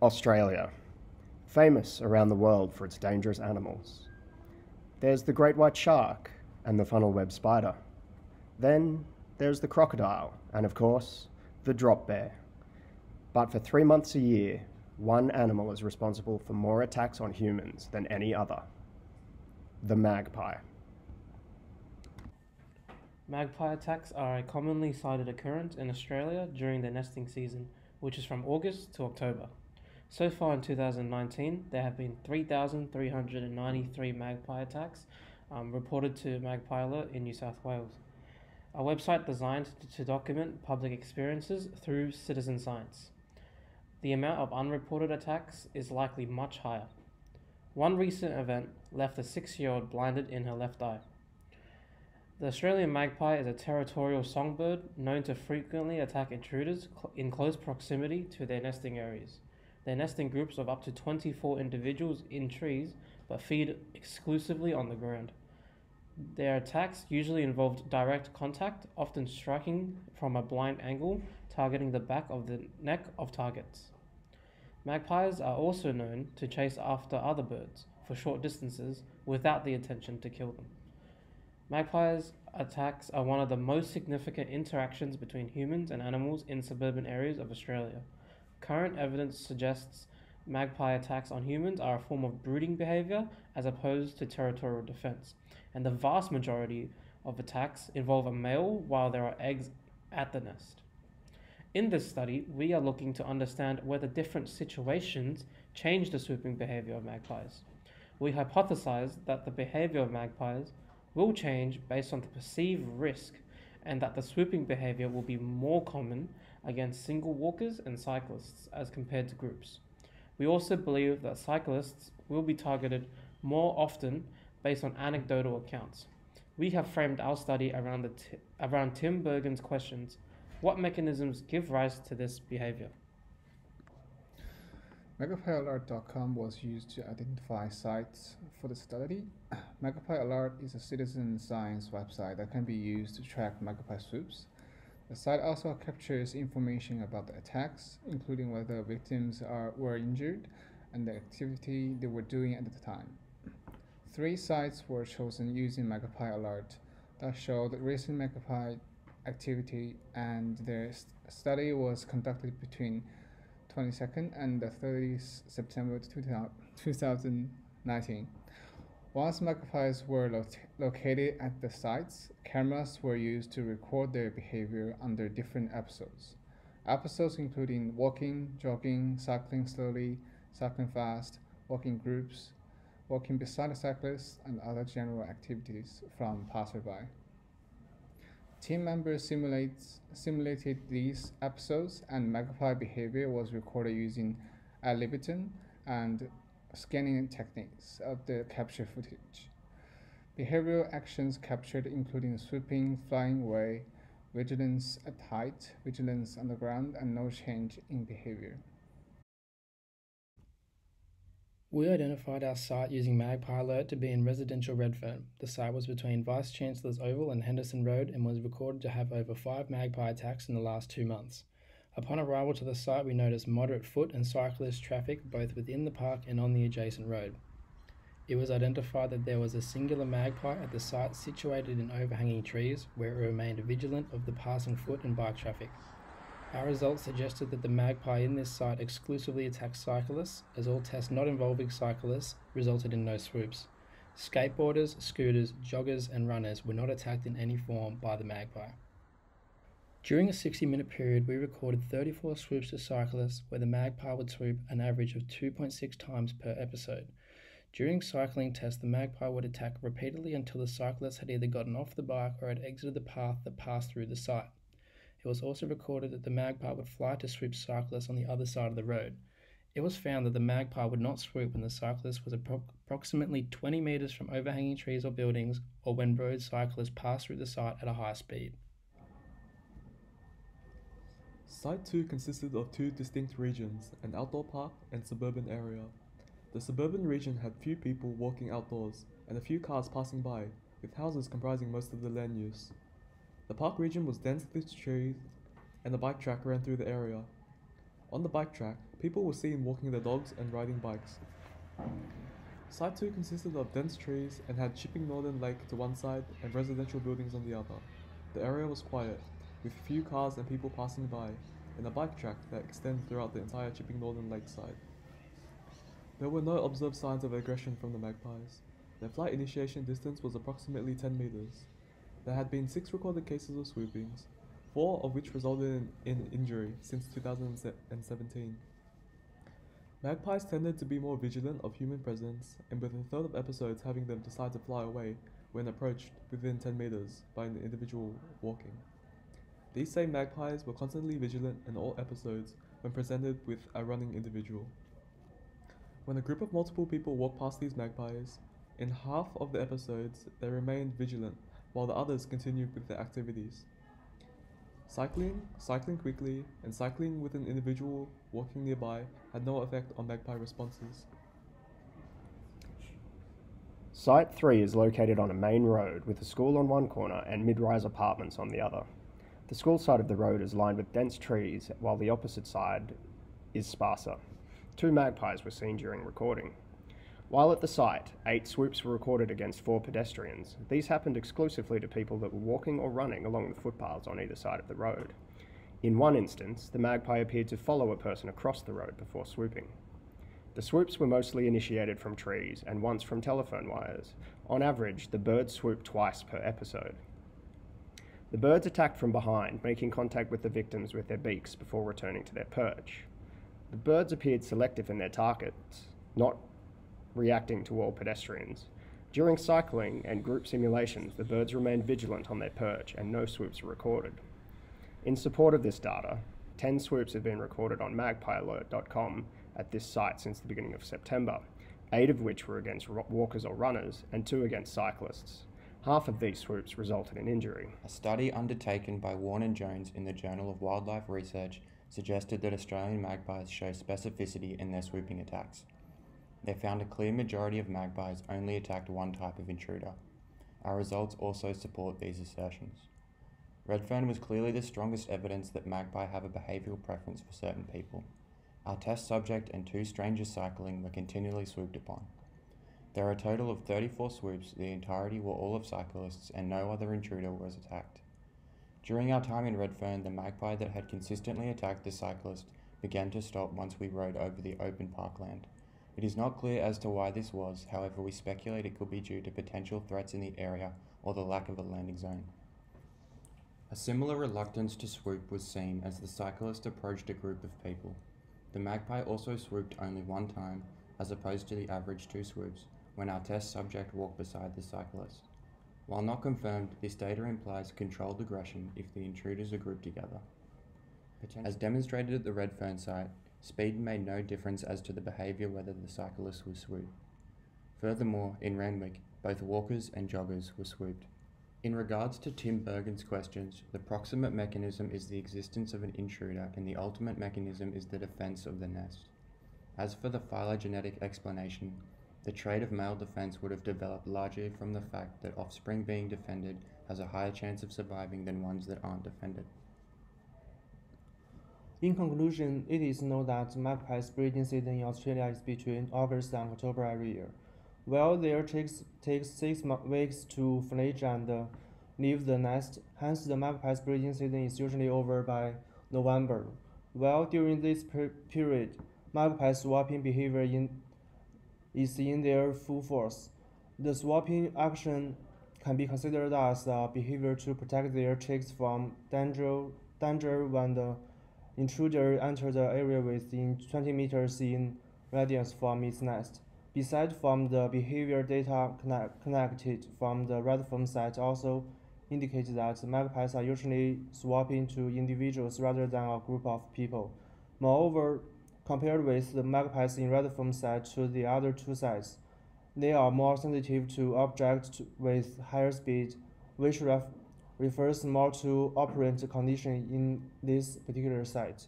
Australia, famous around the world for its dangerous animals. There's the great white shark and the funnel web spider. Then there's the crocodile, and of course, the drop bear. But for three months a year, one animal is responsible for more attacks on humans than any other the magpie. Magpie attacks are a commonly cited occurrence in Australia during the nesting season, which is from August to October. So far in 2019, there have been 3,393 magpie attacks um, reported to Magpie Alert in New South Wales. A website designed to document public experiences through citizen science. The amount of unreported attacks is likely much higher. One recent event left a six year old blinded in her left eye. The Australian magpie is a territorial songbird known to frequently attack intruders in close proximity to their nesting areas. They nest in groups of up to 24 individuals in trees but feed exclusively on the ground. Their attacks usually involved direct contact, often striking from a blind angle, targeting the back of the neck of targets. Magpies are also known to chase after other birds for short distances without the intention to kill them. Magpies attacks are one of the most significant interactions between humans and animals in suburban areas of Australia. Current evidence suggests magpie attacks on humans are a form of brooding behavior as opposed to territorial defense, and the vast majority of attacks involve a male while there are eggs at the nest. In this study, we are looking to understand whether different situations change the swooping behavior of magpies. We hypothesize that the behavior of magpies will change based on the perceived risk and that the swooping behavior will be more common against single walkers and cyclists as compared to groups. We also believe that cyclists will be targeted more often based on anecdotal accounts. We have framed our study around, the t- around Tinbergen's questions what mechanisms give rise to this behavior? MagpieAlert.com was used to identify sites for the study. Magpie is a citizen science website that can be used to track magpie swoops. The site also captures information about the attacks, including whether victims are, were injured and the activity they were doing at the time. Three sites were chosen using Magpie Alert that showed recent magpie activity, and their st- study was conducted between 22nd and the 30th September 2019. Once magpies were lo- located at the sites, cameras were used to record their behavior under different episodes. Episodes including walking, jogging, cycling slowly, cycling fast, walking groups, walking beside a cyclist, and other general activities from passerby. Team members simulated these episodes, and magpie behavior was recorded using ad libitum and scanning techniques of the capture footage. Behavioral actions captured including sweeping, flying away, vigilance at height, vigilance on the ground, and no change in behavior. We identified our site using Magpie Alert to be in residential Redfern. The site was between Vice Chancellor's Oval and Henderson Road and was recorded to have over five magpie attacks in the last two months. Upon arrival to the site, we noticed moderate foot and cyclist traffic both within the park and on the adjacent road. It was identified that there was a singular magpie at the site situated in overhanging trees where it remained vigilant of the passing foot and bike traffic. Our results suggested that the magpie in this site exclusively attacked cyclists, as all tests not involving cyclists resulted in no swoops. Skateboarders, scooters, joggers, and runners were not attacked in any form by the magpie. During a 60 minute period, we recorded 34 swoops to cyclists where the magpie would swoop an average of 2.6 times per episode. During cycling tests, the magpie would attack repeatedly until the cyclist had either gotten off the bike or had exited the path that passed through the site. It was also recorded that the magpie would fly to swoop cyclists on the other side of the road. It was found that the magpie would not swoop when the cyclist was appro- approximately 20 metres from overhanging trees or buildings or when road cyclists passed through the site at a high speed. Site 2 consisted of two distinct regions, an outdoor park and suburban area. The suburban region had few people walking outdoors and a few cars passing by, with houses comprising most of the land use. The park region was dense with trees, and a bike track ran through the area. On the bike track, people were seen walking their dogs and riding bikes. Site 2 consisted of dense trees and had Chipping Norton Lake to one side and residential buildings on the other. The area was quiet, with few cars and people passing by, and a bike track that extends throughout the entire Chipping Norton lakeside. There were no observed signs of aggression from the magpies. Their flight initiation distance was approximately 10 meters. There had been six recorded cases of swoopings, four of which resulted in, in injury since 2017. Magpies tended to be more vigilant of human presence, and with a third of episodes having them decide to fly away when approached within 10 meters by an individual walking. These same magpies were constantly vigilant in all episodes when presented with a running individual. When a group of multiple people walked past these magpies, in half of the episodes they remained vigilant while the others continued with their activities. Cycling, cycling quickly, and cycling with an individual walking nearby had no effect on magpie responses. Site 3 is located on a main road with a school on one corner and mid rise apartments on the other. The school side of the road is lined with dense trees, while the opposite side is sparser. Two magpies were seen during recording. While at the site, eight swoops were recorded against four pedestrians. These happened exclusively to people that were walking or running along the footpaths on either side of the road. In one instance, the magpie appeared to follow a person across the road before swooping. The swoops were mostly initiated from trees and once from telephone wires. On average, the birds swooped twice per episode. The birds attacked from behind, making contact with the victims with their beaks before returning to their perch. The birds appeared selective in their targets, not reacting to all pedestrians. During cycling and group simulations, the birds remained vigilant on their perch and no swoops were recorded. In support of this data, 10 swoops have been recorded on magpiealert.com at this site since the beginning of September, eight of which were against walkers or runners and two against cyclists. Half of these swoops resulted in injury. A study undertaken by Warne Jones in the Journal of Wildlife Research suggested that Australian magpies show specificity in their swooping attacks. They found a clear majority of magpies only attacked one type of intruder. Our results also support these assertions. Redfern was clearly the strongest evidence that magpie have a behavioural preference for certain people. Our test subject and two strangers cycling were continually swooped upon. There are a total of 34 swoops, the entirety were all of cyclists, and no other intruder was attacked. During our time in Redfern, the magpie that had consistently attacked the cyclist began to stop once we rode over the open parkland. It is not clear as to why this was, however, we speculate it could be due to potential threats in the area or the lack of a landing zone. A similar reluctance to swoop was seen as the cyclist approached a group of people. The magpie also swooped only one time, as opposed to the average two swoops, when our test subject walked beside the cyclist. While not confirmed, this data implies controlled aggression if the intruders are grouped together. As demonstrated at the Redfern site, Speed made no difference as to the behaviour whether the cyclist was swooped. Furthermore, in Randwick, both walkers and joggers were swooped. In regards to Tinbergen's questions, the proximate mechanism is the existence of an intruder and the ultimate mechanism is the defense of the nest. As for the phylogenetic explanation, the trait of male defense would have developed largely from the fact that offspring being defended has a higher chance of surviving than ones that aren't defended. In conclusion, it is known that magpies breeding season in Australia is between August and October every year. While their chicks take six weeks to fledge and uh, leave the nest, hence the magpie's breeding season is usually over by November. While during this per period, magpie swapping behavior in, is in their full force. The swapping action can be considered as a behavior to protect their chicks from danger, danger when the intruder enters the area within 20 meters in radius from its nest. Besides from the behavior data connect, connected from the red Redfern site also indicates that magpies are usually swapping to individuals rather than a group of people. Moreover, compared with the magpies in Redfern site to the other two sites, they are more sensitive to objects with higher speed, which ref refers more to operant condition in this particular site.